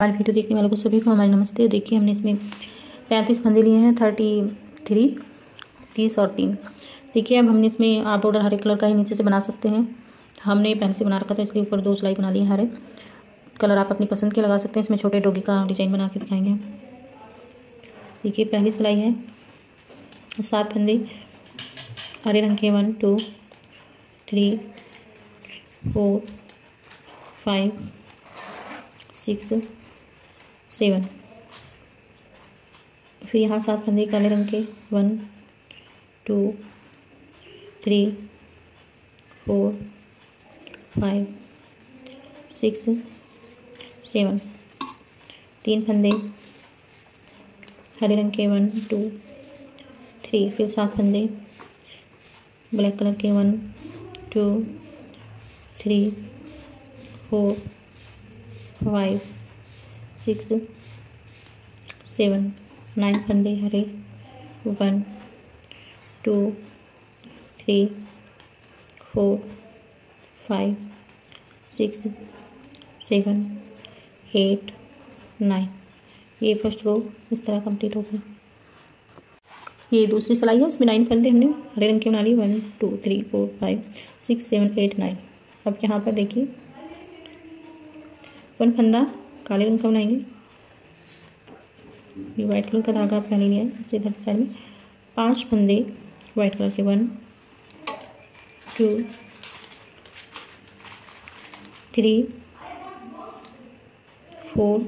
हमारी वीडियो देखने वालों को सभी को हमारे नमस्ते। देखिए, हमने इसमें तैंतीस फंदे लिए हैं थर्टी थ्री तीस और तीन। देखिए, अब हमने इसमें आप बॉर्डर हरे कलर का ही नीचे से बना सकते हैं। हमने पेन से बना रखा था, इसलिए ऊपर दो सिलाई बना ली है हरे। कलर आप अपनी पसंद के लगा सकते हैं। इसमें छोटे डोगी का डिज़ाइन बना के दिखाएँगे। देखिए, पहली सिलाई है। सात फंदे। हरे रंग के one two three four five six seven फिर यहाँ सात फंदे काले रंग के one two three four five six seven तीन फंदे हरे रंग के वन टू थ्री फिर सात फंदे ब्लैक कलर के one two three four five six, seven, nine फंदे हरे, one, two, three, four, five, six, seven, eight, nine. ये फ़र्स्ट रो इस तरह कंप्लीट हो गया। ये दूसरी सिलाई है, इसमें नाइन फंदे हमने हरे रंग की बना ली one, two, three, four, five, six, seven, eight, nine. अब यहाँ पर देखिए। वन फंदा काले रंग का बनाएँगे। ये वाइट कलर का धागा आपने लिया है इसे इधर साइड में। पाँच फंदे वाइट कलर के one two three four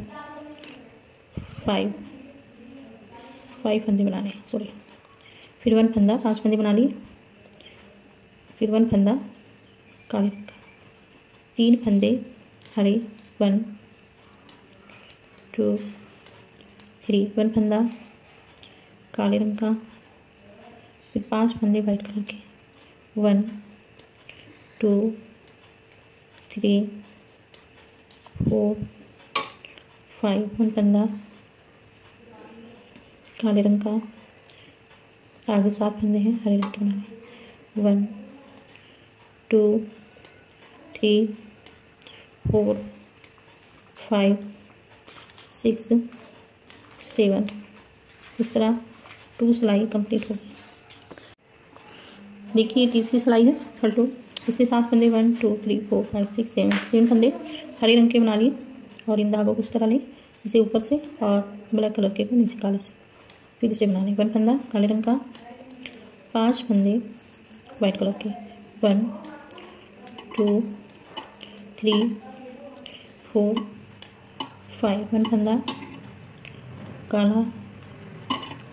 five five फंदे बनाने हैं सॉरी फिर वन फंदा, पाँच फंदे बना लिए। फिर वन फंदा काले तीन फंदे हरे वन टू थ्री वन फंदा काले रंग का, फिर पाँच फंदे वाइट कलर के one two three four five one फंदा काले रंग का, आगे सात फंदे हैं, हरे रंग के बनाने one two three four five six, seven. इस तरह टू सिलाई कंप्लीट हो गई। देखिए, तीसरी सिलाई है टू। इसके साथ फंदे one, two, three, four, five, six, seven. Seven फंदे हरे रंग के बना लिए और इन धागों को इस तरह लें, इसे ऊपर से और ब्लैक कलर के को नीचे काले से। फिर इसे बना लें, वन फंदा काले रंग का। पाँच फंदे वाइट कलर के। One, two, three, four five फंदा काला।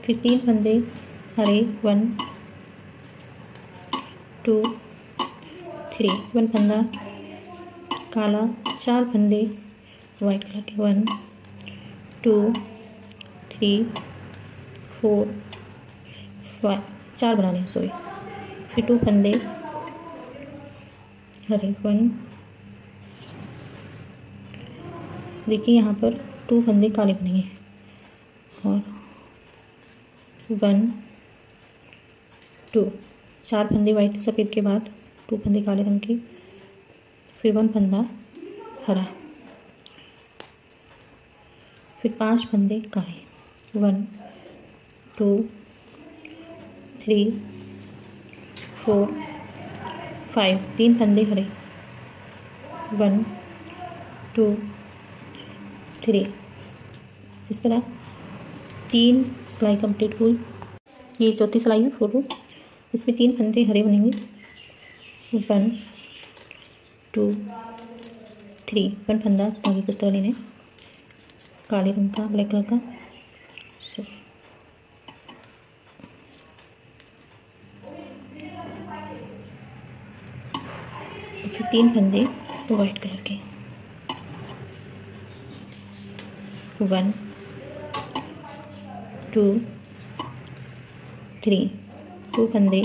फिर तीन फंदे हरे वन टू थ्री वन फंदा काला, चार फंदे वाइट कलर के one two three four five चार बनाने सॉरी फिर टू फंदे हरे वन देखिए यहाँ पर टू फंदे काले बनेंगे और वन टू चार फंदे वाइट सफ़ेद के बाद टू फंदे काले रंग के। फिर वन फंदा हरा। फिर पाँच फंदे काले। One two three four five तीन फंदे हरे। वन टू थ्री इस तरह तीन सिलाई कंप्लीट हुई। ये चौथी सिलाई है फ़ोटो इसमें तीन फंदे हरे बनेंगे वन, टू, थ्री। वन फंदा, आगे कुछ तरह लेने काले रंग का ब्लैक कलर का। तीन फंदे वाइट कलर के। वन, टू, थ्री, टू फंदे।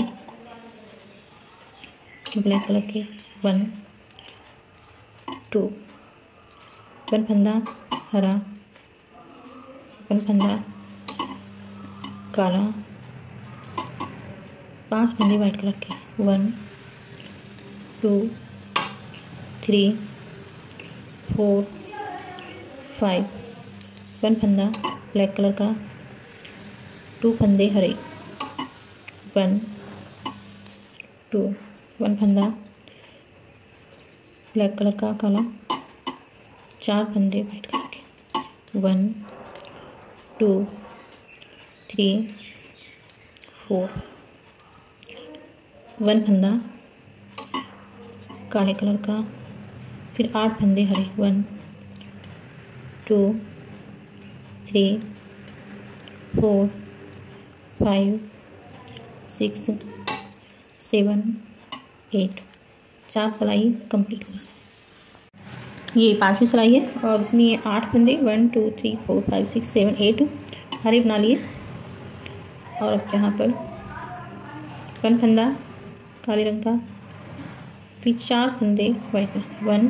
ब्लैक कलर के वन, टू। वन फंदा हरा, वन फंदा काला। पाँच फंदे वाइट कलर के। One, two, three, four, five. One फंदा ब्लैक कलर का। टू फंदे हरे। वन टू वन फंदा। ब्लैक कलर का काला। चार फंदे वाइट कलर के। One two three four one फंदा काले कलर का। फिर आठ फंदे हरे। One two three four five six seven eight चार सिलाई कंप्लीट हुई ये पांचवी सिलाई है और इसमें ये आठ फंदे one two three four five six seven eight हरे बना लिए। और अब यहाँ पर वन फंदा, काले रंग का। फिर चार फंदे white one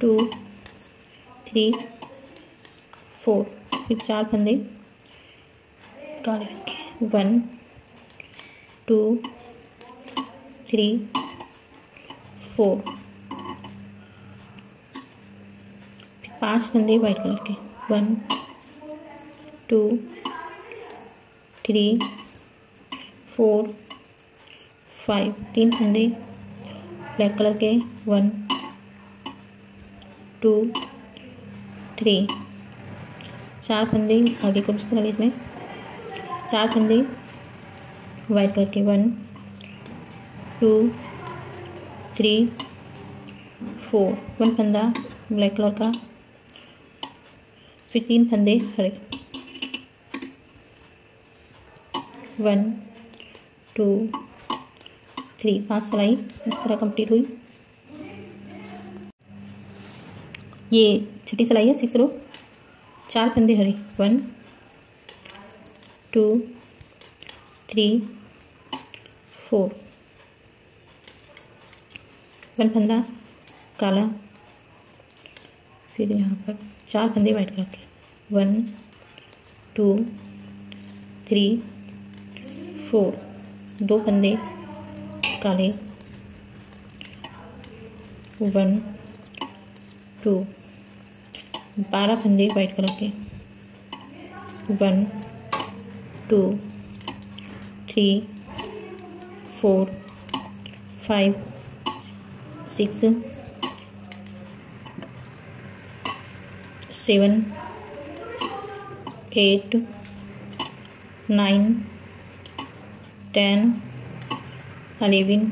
two three four फिर चार फंदे काले रंग के। वन टू थ्री फोर पाँच फंदे वाइट कलर के। One two three four five तीन फंदे ब्लैक कलर के। वन टू थ्री चार फंदे आगे को इस तरह इसमें। चार फंदे। वाइट कलर के one two three four one फंदा ब्लैक कलर का। फिर तीन फंदे हरे। वन टू थ्री पाँच सिलाई इस तरह कंप्लीट हुई। ये छठी सिलाई है सिक्स रो चार फंदे हरी one two three four one फंदा काला, फिर यहाँ पर चार फंदे वाइट कलर के. वन टू थ्री फोर दो फंदे काले. वन टू बारह फंदे वाइट कलर के। One two three four five six seven eight nine ten eleven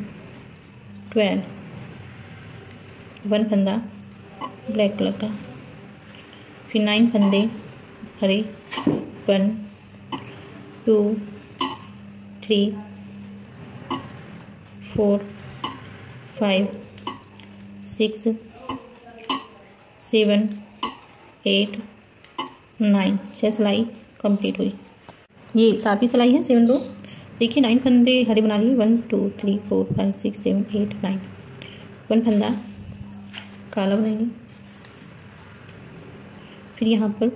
twelve one फंदा ब्लैक कलर का। फिर नाइन फंदे हरे one, two, three, four, five, six, seven, eight, nine. छः सिलाई कंप्लीट हुई। ये सातवीं सिलाई है, सेवन रो देखिए, नाइन फंदे हरे बना लिए। One, two, three, four, five, six, seven, eight, nine. One फंदा काला बनाएँगे फिर यहाँ पर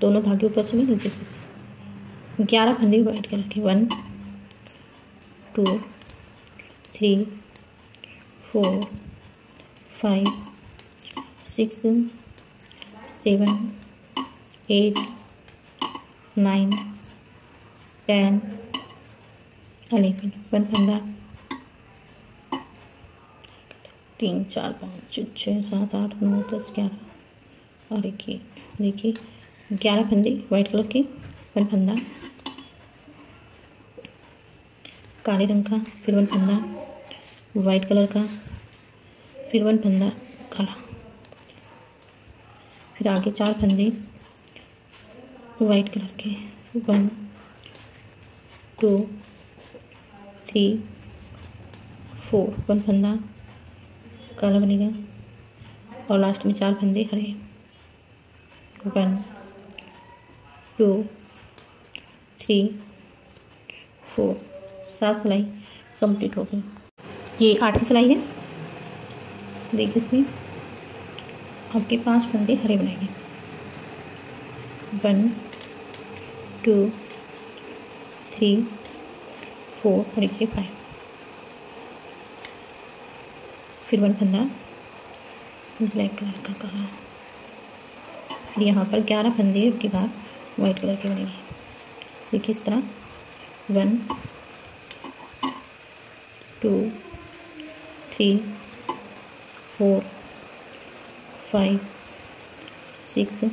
दोनों धागे ऊपर से चले नीचे से। ग्यारह फंदे वाइट कलर के one two three four five six seven eight nine ten eleven one पंद्रह तीन, चार, पाँच, छः, सात, आठ, नौ, दस, ग्यारह। और एक ये देखिए, ग्यारह फंदे वाइट कलर के वन फंदा। काले रंग का, फिर वन फंदा। वाइट कलर का, फिर वन फंदा काला। फिर आगे चार फंदे वाइट कलर के one two three four one फंदा काला बनेगा। और लास्ट में चार फंदे हरे। वन, टू, थ्री, फोर, सात सिलाई कंप्लीट हो गई। ये आठवीं सिलाई है। देखिए इसमें आपके पाँच फंदे हरे बनाएँगे वन, टू, थ्री, फोर, और एक फाइव। फिर वन फंदा ब्लैक कलर का कलर। फिर यहाँ पर ग्यारह फंदे के बाद वाइट कलर के बनेंगे देखिए इस तरह। One two three four five six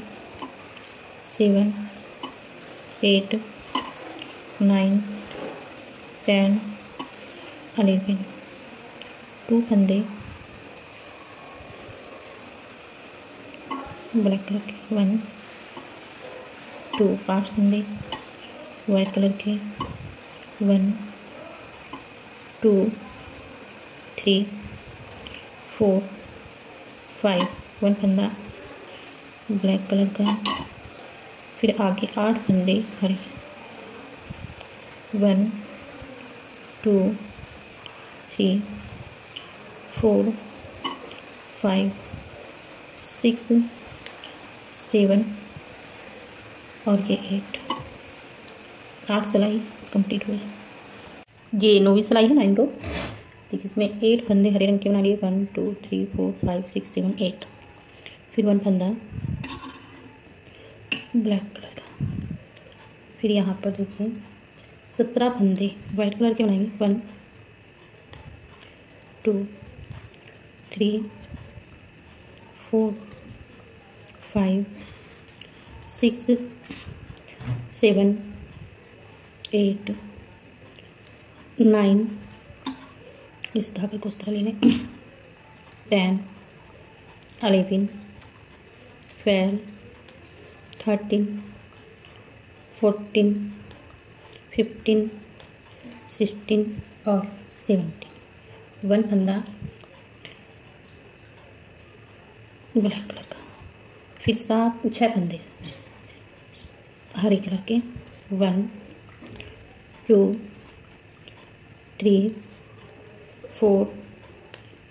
seven eight nine ten eleven two फंदे ब्लैक कलर के वन टू पाँच फंदे वाइट कलर के one two three four five one फंदा ब्लैक कलर का फिर आगे आठ फंदे हरे। One two three four five six seven और ये एट। आठ सिलाई कंप्लीट हुई। ये नौवीं सिलाई है नाइन रो देखिए इसमें एट फंदे हरे रंग के बना लिए। One two three four five six seven eight फिर वन फंदा ब्लैक कलर का। फिर यहाँ पर देखिए, सत्रह फंदे वाइट कलर के बनाएँगे। One two three four five six seven eight nine इस धागे को उस तरह लेने। Ten eleven twelve thirteen fourteen fifteen sixteen और सेवेंटीन वन फंदा ब्लैक कलर फिर सात छः फंदे हरे कलर के। One two three four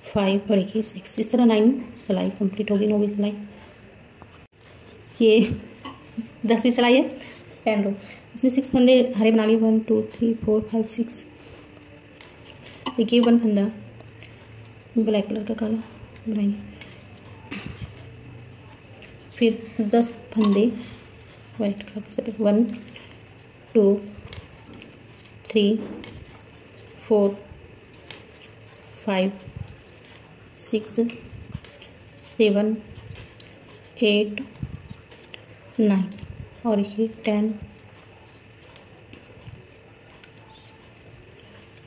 five और एक सिक्स इस तरह नाइन सिलाई कंप्लीट होगी नौवीं सिलाई। ये दसवीं सिलाई है टेन रो इसमें सिक्स फंदे हरे बना लिए। One two three four five six देखिए वन फंदा ब्लैक कलर का काला बनाएँगे। फिर दस फंदे वाइट कलर से one two three four five six seven eight nine और ये टेन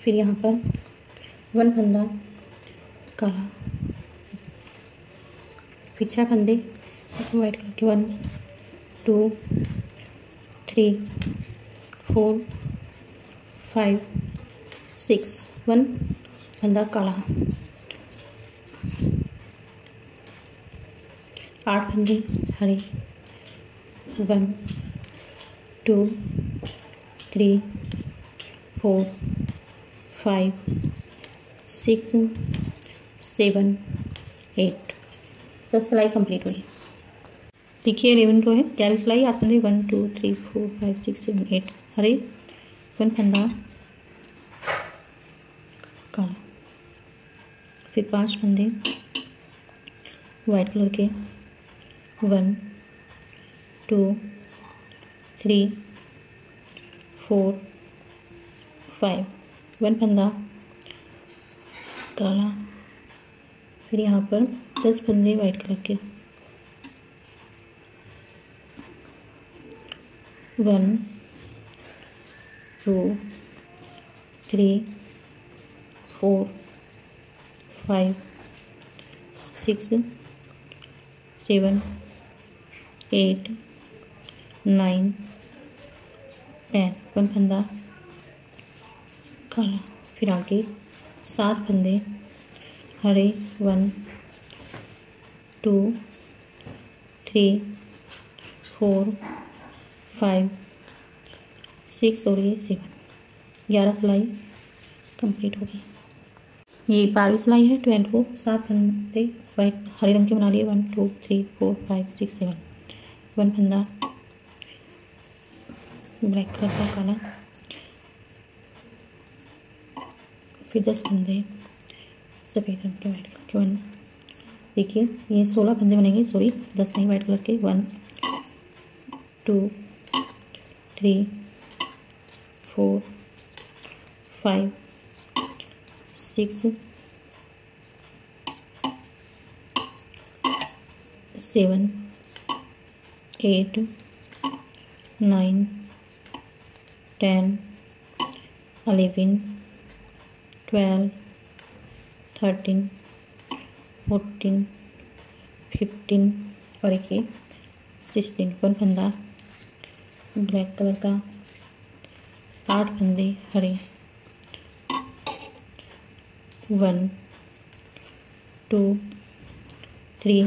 फिर यहाँ पर वन फंदा काला। फिर छः फंदे वाइट कलर के one two three four five six one फंदा काला आठ फंदे हरे one two three four five six seven eight दस सिलाई कंप्लीट हुई। देखिए एलेवन रो है। ग्यारहवीं सिलाई फंदे one two three four five six seven eight हरे वन फंदा? काला फिर पाँच फंदे। वाइट कलर के। One two three four five one फंदा? काला। फिर यहाँ पर दस फंदे वाइट कलर के। One, two, three, four, five, six, seven, eight, nine, ten. One फंदा काला। फिर आगे। सात फंदे हरे। One, two, three, four five six और ये सेवन ग्यारह सिलाई कंप्लीट हो गई। ये बारहवीं सिलाई है ट्वेल्व को सात फंदे वाइट हरे रंग के बना लिए one two three four five six seven one फंदा ब्लैक कलर का काला। फिर दस फंदे सफ़ेद रंग के वाइट कलर के वन देखिए, ये सोलह फंदे बनेंगे सॉरी दस नहीं वाइट कलर के। One two three, four, five, six, seven, eight, nine, ten eleven twelve, thirteen, fourteen, fifteen और एक, सिक्सटीन वन फंदा ब्लैक कलर का। आठ फंदे हरे one, two, three,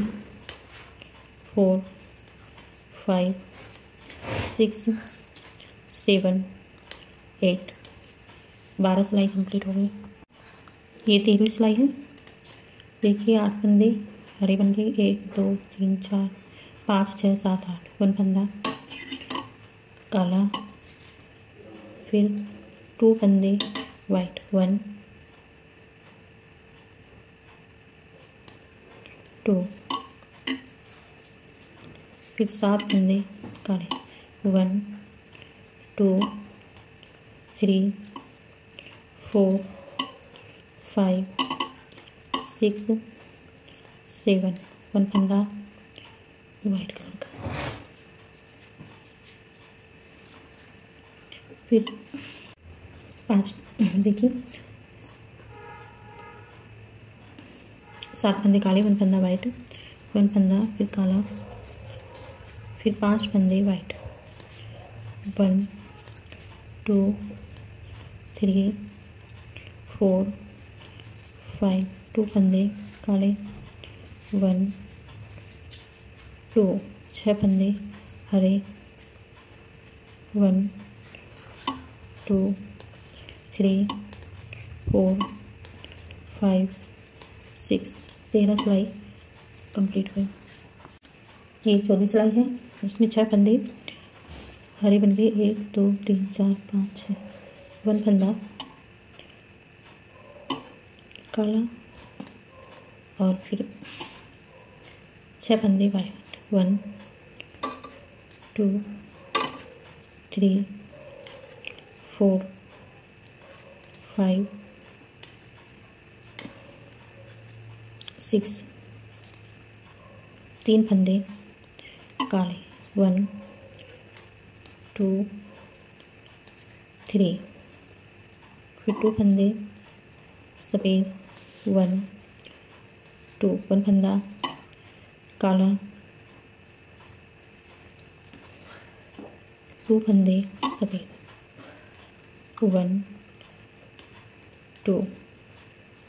four, five, six, seven, eight. बारह सिलाई कंप्लीट हो गई। ये तेरहवीं सिलाई है। देखिए, आठ फंदे हरे बन गए एक, दो, तीन, चार, पाँच छः सात, आठ। वन फंदा काला, फिर टू फंदे वाइट वन टू फिर सात फंदे काले one two three four five six seven one फंदा वाइट कलर का फिर पाँच, देखिए। सात फंदे काले, वन फंदा वाइट वन फंदा फिर काला, फिर पाँच फंदे white one two three four five two फंदे काले वन टू छः फंदे हरे one two three four five six तेरह सिलाई कंप्लीट हुई। ये चौदह सिलाई है, उसमें छः फंदे, हरे गए एक, दो, तीन, चार, पाँच छः वन फंदा काला और फिर छः फंदे white one two three four five six तीन फंदे, काले वन टू थ्री फिर टू फंदे, सफ़ेद वन टू वन फंदा, काला टू फंदे, सफ़ेद। वन टू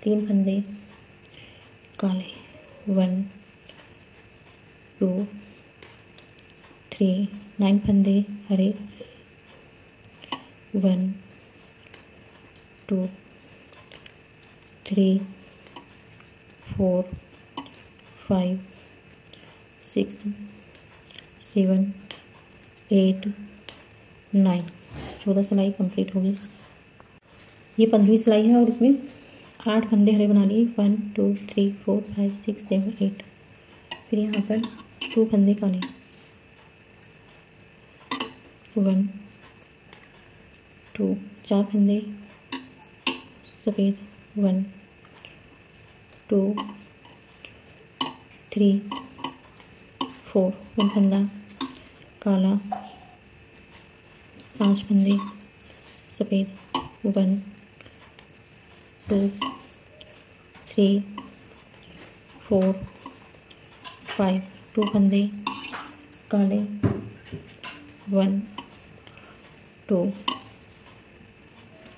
तीन फंदे, काले वन टू थ्री नाइन फंदे, हरे one two three four five six seven eight nine चौदह सिलाई कंप्लीट होगी ये पंद्रहवीं सिलाई है और इसमें आठ फंदे हरे बना लिए। One, two, three, four, five, six, seven, eight. फिर यहाँ पर टू फंदे काले। वन, टू, चार फंदे। सफ़ेद। One, two, three, four, one फंदा काला। पाँच फंदे सफ़ेद, one, two, three, four, five, two फंदे काले, वन, टू,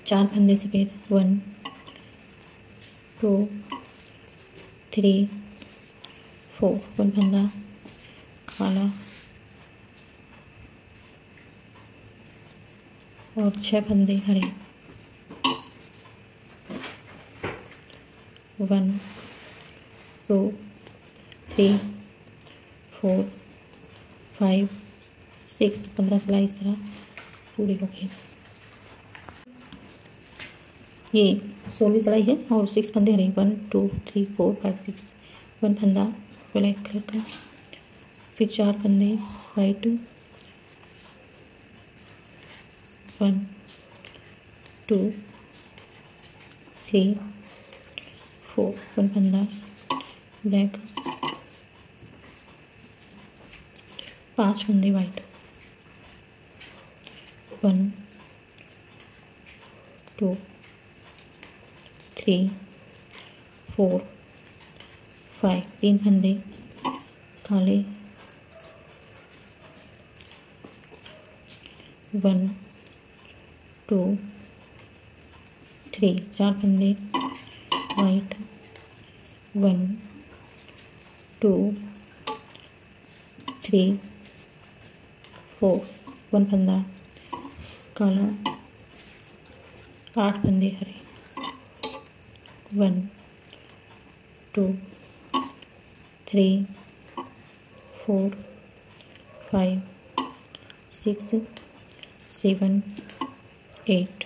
चार फंदे सफ़ेद, one, two, three, four, one फंदा काला और छह फंदे हरे। One two three four five six पंद्रह सिलाई इस तरह पूरी हो गई ये सोलह सिलाई है और सिक्स फंदे हरे। One two three four five six one फंदा ब्लैक कलर का। फिर चार फंदे white one, two, three, four, one पंद्रह ब्लैक पाँच बंदे white one, two, three, four five तीन फंदे काले, वन टू थ्री चार फंदे white one two three four one फंदा काला, आठ फंदे हरे one two three four five six seven eight.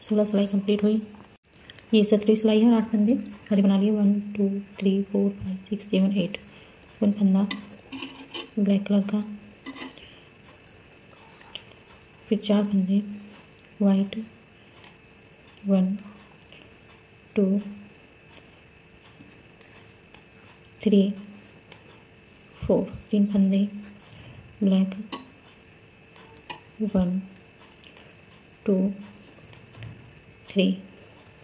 सोलह सिलाई कंप्लीट हुई। ये सत्रह सिलाई है और आठ फंदे हरे बना लिए। One two three four five six seven eight one फंदा ब्लैक कलर का। फिर चार फंदे white one two three four तीन फंदे ब्लैक वन टू, थ्री,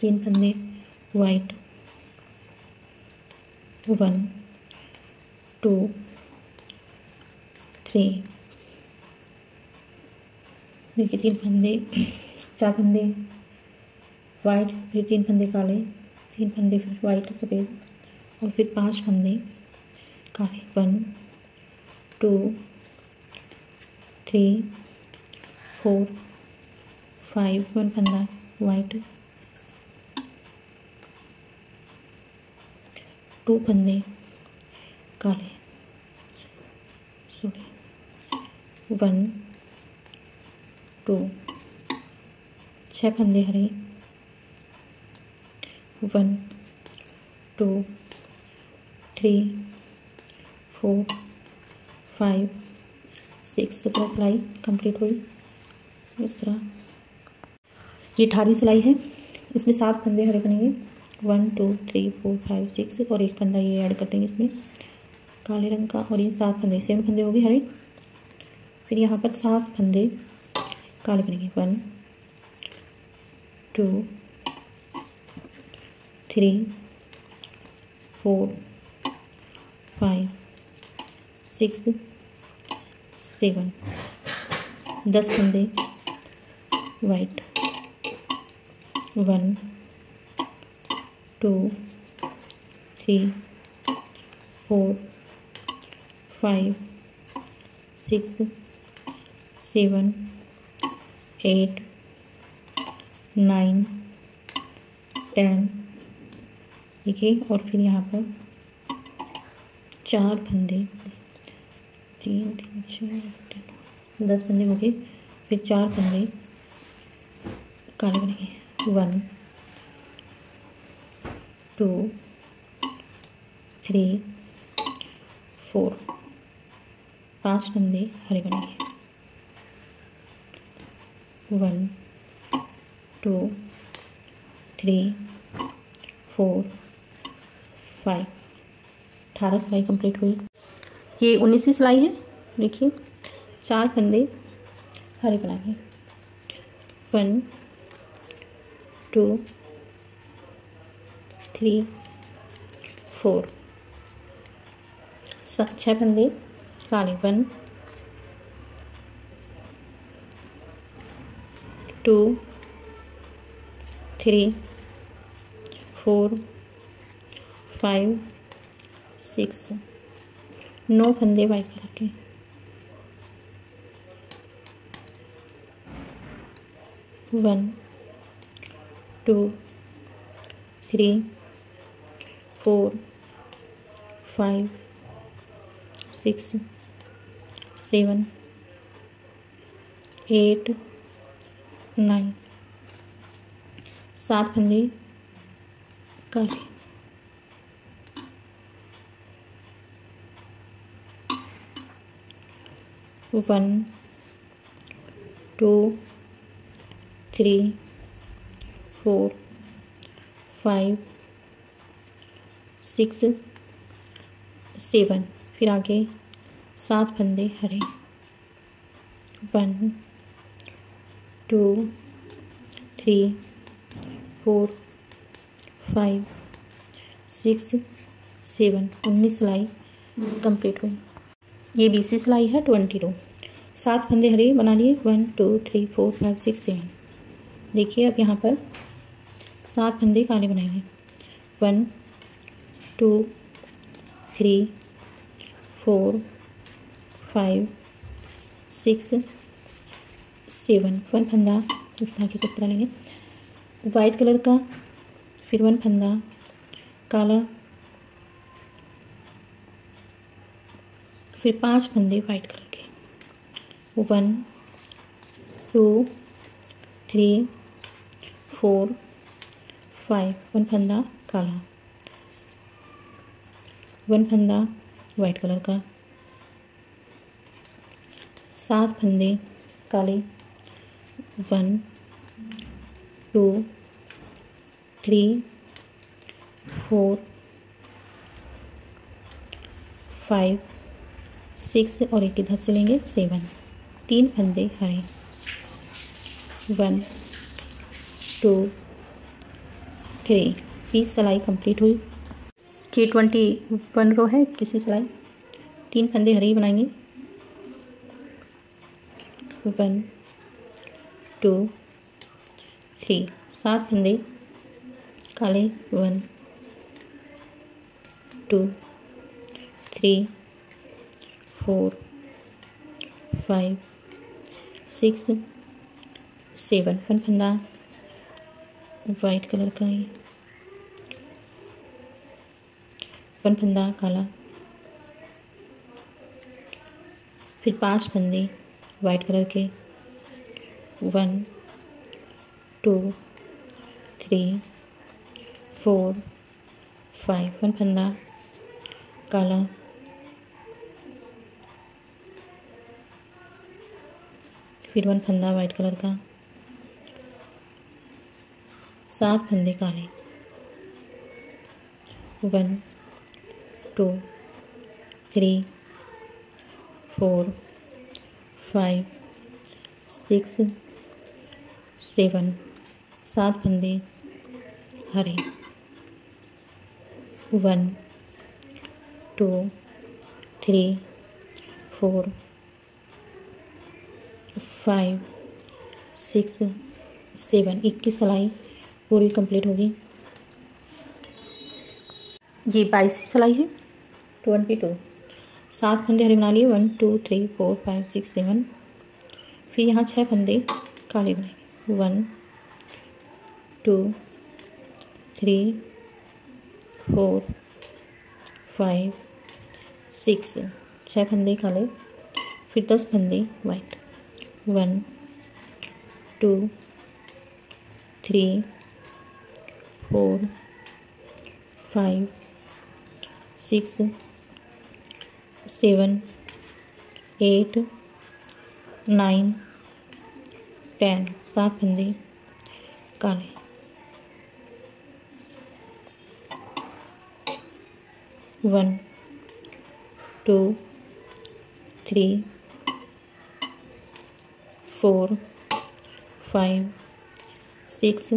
तीन फंदे वाइट, वन, टू, थ्री देखिए तीन फंदे चार फंदे वाइट, फिर तीन फंदे काले, तीन फंदे फिर वाइट सफ़ेद, और फिर पाँच फंदे काले, one, two, three, four five one फंदा वाइट टू फंदे काले सॉरी वन टू छः फंदे हरे one two three four five six सत्रह सिलाई कंप्लीट हुई। इस तरह। ये अठारहवीं सिलाई है। इसमें सात फंदे हरे बनेंगे one two three four five six और एक फंदा ये ऐड कर देंगे इसमें। काले रंग का और ये सात फंदे सेवन फंदे हो गए हरे। फिर यहाँ पर सात फंदे काले बनेंगे। One two three four five six seven दस फंदे white one, two, three, four, five, six, seven, eight, nine, ten. देखिए, और फिर यहाँ पर चार फंदे तीन तीन, चार, दस फंदे हो गए। फिर चार फंदे काले बनेंगे वन टू थ्री फोर पाँच फंदे हरे बनेंगे one two three four five अठारह सिलाई कंप्लीट हुई। ये उन्नीसवीं सिलाई है, देखिए। चार फंदे, हरे बनाए वन टू, थ्री, फोर। छः फंदे काले one two, three, four, five, six. नौ फंदे वाइट कलर के one. Two three four five six seven eight nine. सात फंदे काले one two three four, five, six, seven. फिर आगे सात फंदे हरे। One, two, three, four, five, six, seven. उन्नीस सिलाई कंप्लीट हुई। ये बीसवीं सिलाई है, ट्वेंटी टू। सात फंदे हरे, बना लिए। One, two, three, four, five, six, seven. देखिए अब यहाँ पर सात फंदे काले बनाएँगे। One two three four five six seven one फंदा इस धागे को तरह लेंगे। वाइट कलर का, फिर वन फंदा। काला, फिर पाँच फंदे वाइट कलर के। One two three four five one फंदा काला। वन फंदा वाइट कलर का। सात फंदे काले। One, two, three, four, five, six और एक इधर चलेंगे सेवन। तीन फंदे हरे। वन, टू थ्री बीस सिलाई कंप्लीट हुई। के ट्वेंटी वन रो है, किसी सिलाई? तीन फंदे हरे बनाएँगे। वन टू थ्री सात फंदे। काले one two three four five six seven one फंदा। वाइट कलर का है। वन फंदा काला। फिर पाँच फंदे वाइट कलर के। One, two, three, four, five. One फंदा काला। फिर वन फंदा वाइट कलर का। सात फंदे काले। One, two, three, four, five, six, seven. सात फंदे हरे। One, two, three, four, five, six, seven. इक्कीस सिलाई। पूरी कंप्लीट होगी। ये बाईसवीं सिलाई है। Twenty two. सात फंदे हरे बना लिए one, two, three, four, five, six, seven. फिर यहाँ छः फंदे काले बनाएँगे one, two, three, four, five, six. छः फंदे काले, फिर दस फंदे white. One, two, three four, five, six, seven, eight, nine, ten. सात फंदे काले। One, two, three, four, five, six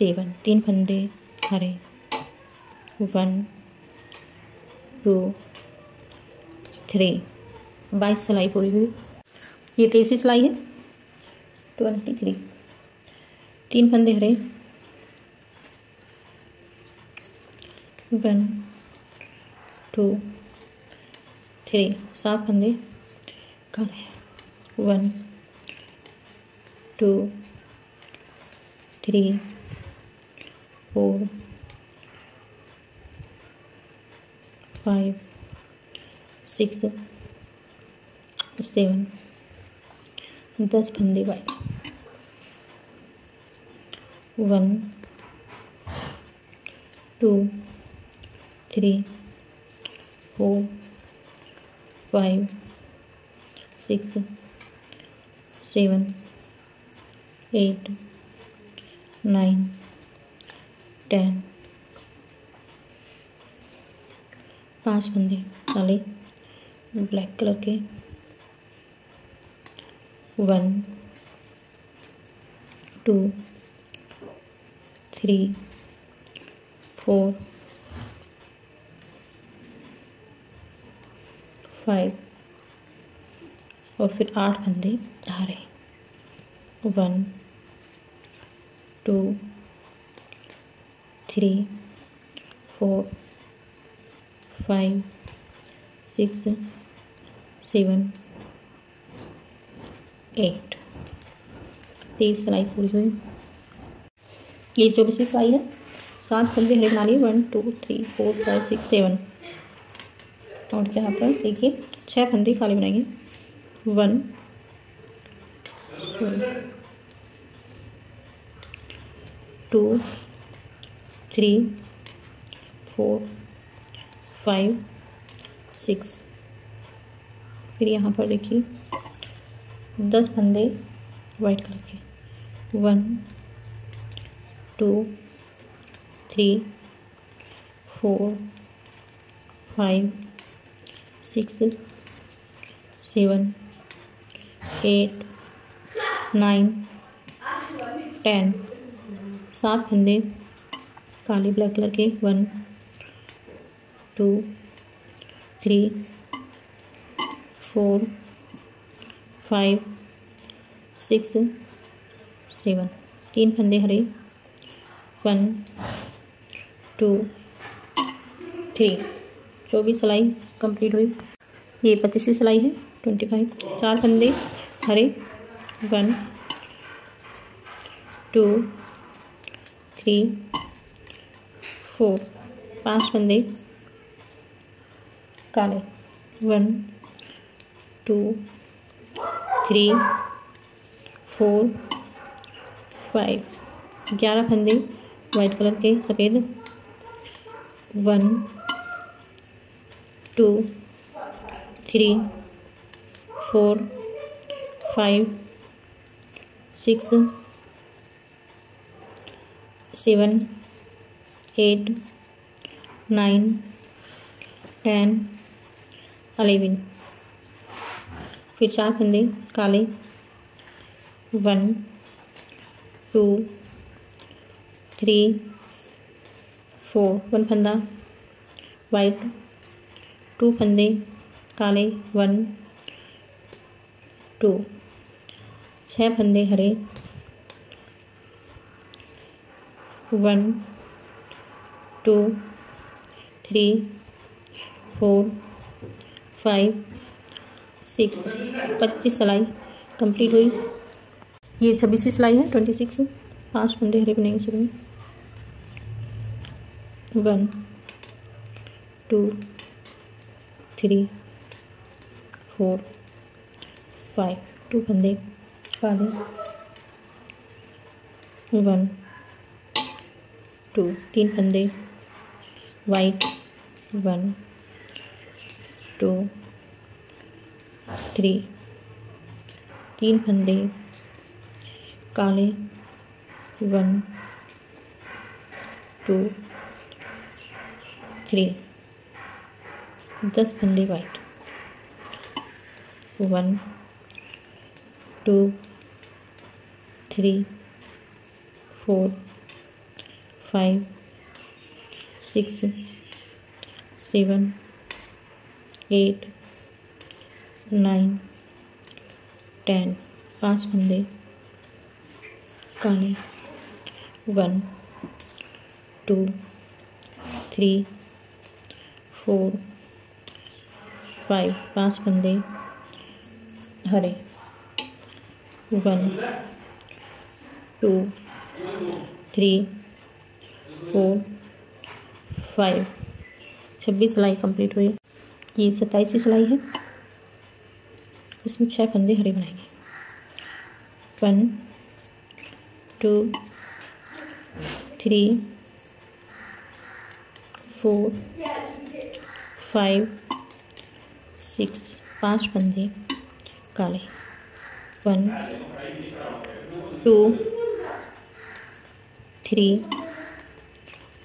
seven, तीन फंदे, हरे। One, two, three. बाईस सिलाई पूरी हुई। ये तेईसवीं सिलाई है। Twenty three. तीन फंदे हरे। One, two, three. सात फंदे। काले one, two, three. Four five six seven दस फंदे white one, two, three, four, five, six, seven, eight, nine ten पाँच बंदे, काले, ब्लैक कलर के। One, two, three, four, five. और फिर आठ बंदे आ रहे one, two three four five six seven eight तेईस सिलाई पूरी हुई। ये चौबीसवीं सिलाई है, सात फंदे हरे लिए one two three four five six seven और यहाँ पर? देखिए छः फंदे खाली बनाएँगे। One two three, four, five, six. फिर यहाँ पर देखिए, दस फंदे वाइट कलर के। One two three four five six seven eight nine ten सात फंदे काले ब्लैक कलर के, one, two, three, four, five, six, seven. तीन फंदे हरे। One, two, three. चौबीस सिलाई कंप्लीट हुई। ये पच्चीसवीं सिलाई है, ट्वेंटी फाइव। चार फंदे हरे। वन, टू, थ्री फोर पाँच फंदे काले one two three four five ग्यारह फंदे वाइट कलर के, सफ़ेद। One two three four five six seven eight, nine, ten eleven फिर चार फंदे, काले। One, two, three, four. One फंदा, वाइट। टू फंदे, काले। One, two. छः फंदे, हरे। One two, three, four, five, six, पच्चीस सिलाई कंप्लीट हुई। ये छब्बीसवीं सिलाई है, ट्वेंटी सिक्स। पाँच बंदे हरे बनेंगे शुरू में। One, two, three, four, five. Two बंदे काले वन, टू, तीन फंदे वाइट वन टू थ्री तीन फंदे, काले वन टू थ्री दस फंदे white one two three four five six, seven, eight, nine, ten, पाँच बंदे, काले, one, two, three, four, five, पाँच बंदे, हरे, one, two, three, four five छब्बीस सिलाई कंप्लीट हुई। ये सत्ताईसवीं सिलाई है। इसमें छह फंदे हरे बनाएँगे one two three four five six पाँच फंदे काले। वन टू थ्री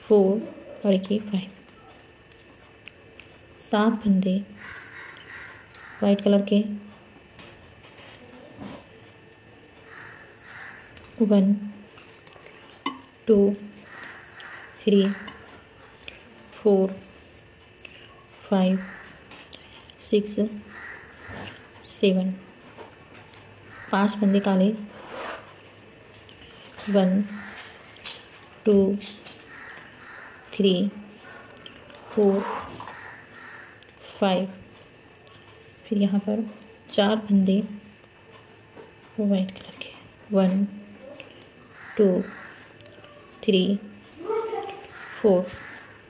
फोर एक फाइव सात फंदे वाइट कलर के। One two three four five six seven पाँच फंदे काले। One two three four five फिर यहाँ पर चार फंदे वाइट कलर के one two three four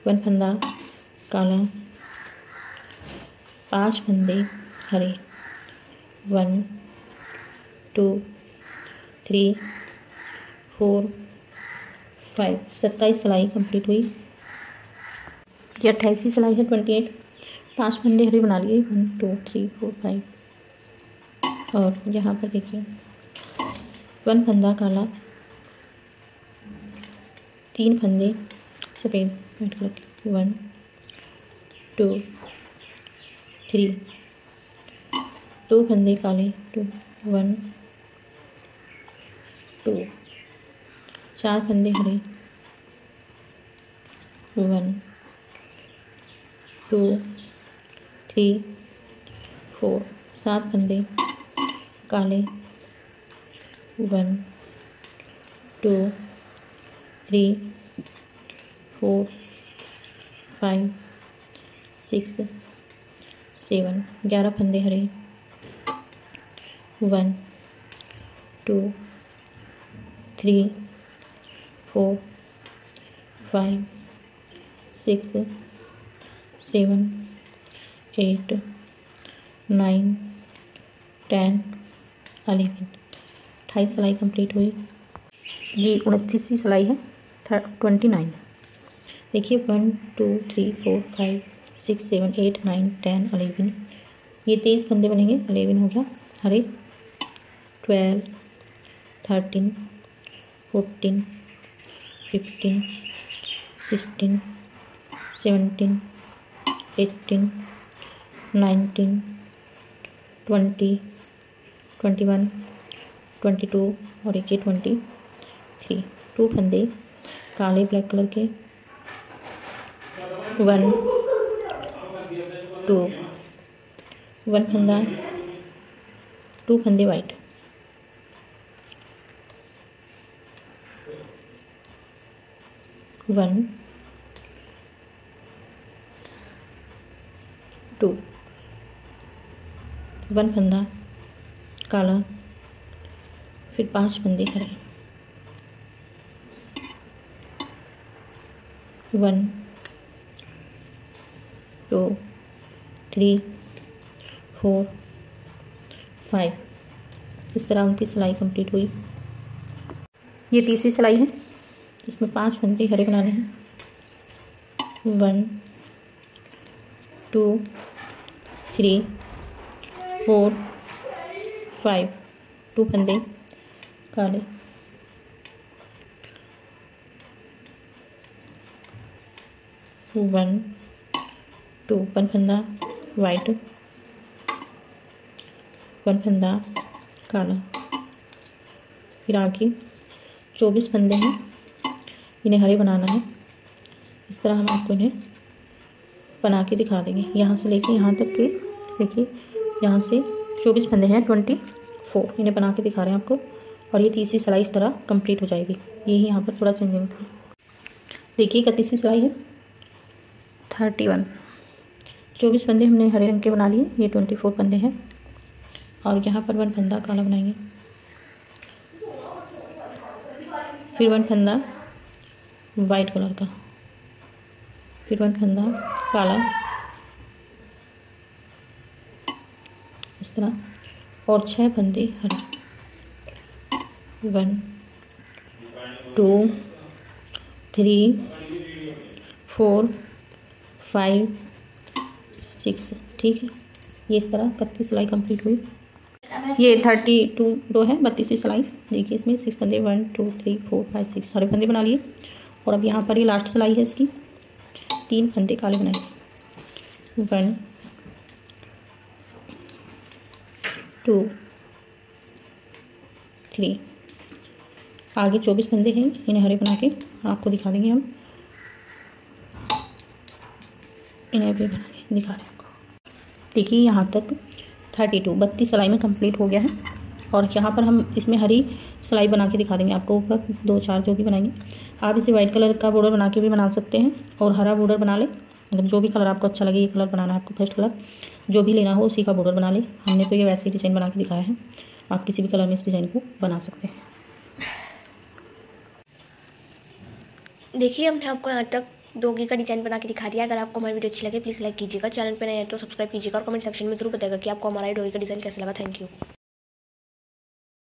one फंदा काला, पाँच फंदे हरे। One two three four five सत्ताईस सिलाई कंप्लीट हुई। ये अट्ठाईसवीं सिलाई है ट्वेंटी एट पाँच फंदे हरे बना लिए। One two three four five और यहाँ पर देखिए। वन फंदा काला। तीन फंदे सफ़ेद। वाइट कलर के। वन टू थ्री दो फंदे काले। टू वन टू चार फंदे हरे। वन टू, थ्री, फोर, सात फंदे काले, one, two, three, four, five, six, seven, ग्यारह फंदे हरे। One, two, three, four, five, six seven, eight, nine, ten eleven अठाईस सिलाई कंप्लीट हुई। ये उनतीसवीं सिलाई है ट्वेंटी नाइन देखिए one two three four five six seven eight nine ten eleven ये तेईस फंदे बनेंगे अलेवन हो गया। हरे twelve thirteen fourteen fifteen sixteen seventeen eighteen nineteen twenty twenty one twenty two और एक ट्वेंटी थ्री टू फंदे काले ब्लैक कलर के। वन टू वन फंदा टू फंदे वाइट वन टू। वन फंदा काला, फिर पाँच फंदे खड़े। One, two, three, four, five. इस तरह उनकी सिलाई कंप्लीट हुई। ये तीसरी सिलाई है। इसमें पाँच फंदे हरे बनाने हैं। One two, three, four, five. Two फंदे काले वन। टू। वन फंदा वाइट। वन फंदा काला। फिर आगे। चौबीस फंदे हैं। इन्हें हरे बनाना है। इस तरह हम आपको इन्हें बना के दिखा देंगे। यहाँ से लेके यहाँ तक के देखिए यहाँ से चौबीस फंदे हैं ट्वेंटी फोर इन्हें बना के दिखा रहे हैं आपको। और ये तीसरी सिलाई इस तरह कंप्लीट हो जाएगी। यही यहाँ पर थोड़ा चेंजिंग था। देखिए इकतीसवीं सिलाई है। थर्टी वन चौबीस पंदे हमने हरे रंग के बना लिए। ये ट्वेंटी फोर पंदे हैं। और यहाँ पर वन फंदा काला बनाएँगे। फिर वन फंदा वाइट कलर का। फिर वन फंदा काला। इस तरह। और छह फंदे हरे। One two three four five six ठीक है। ये इस तरह कत्ती सिलाई कंप्लीट हुई। ये थर्टी टू रो है, बत्तीसवीं सिलाई। देखिए इसमें सिक्स फंदे one two three four five six सारे फंदे बना लिए। और अब यहाँ पर ये लास्ट सिलाई है इसकी। तीन फंदे काले बनाएँगे वन टू थ्री आगे चौबीस फंदे हैं, इन्हें हरे बना के आपको दिखा देंगे हम। इन्हें भी बना के दिखा दें आपको। देखिए यहाँ तक थर्टी टू बत्तीस सिलाई में कंप्लीट हो गया है। और यहाँ पर हम इसमें हरी सिलाई बना के दिखा देंगे आपको ऊपर, दो चार जो भी बनाएँगे। आप इसे वाइट कलर का बॉर्डर बना के भी बना सकते हैं और हरा बॉर्डर बना ले। मतलब जो भी कलर आपको अच्छा लगे, ये कलर बनाना है आपको फ़र्स्ट कलर जो भी लेना हो उसी का बॉर्डर बना ले। हमने तो ये वैसे ही डिज़ाइन बना के दिखाया है। आप किसी भी कलर में इस डिज़ाइन को बना सकते हैं। देखिए, हमने आपको यहाँ तक डोगी का डिज़ाइन बना के दिखा दिया। अगर आपको हमारी वीडियो अच्छी लगे प्लीज़ लाइक कीजिएगा। चैनल पर नए हैं तो सब्सक्राइब कीजिएगा और कमेंट सेक्शन में ज़रूर बताएगा कि आपको हमारा डोगी का डिज़ाइन कैसा लगा। Thank you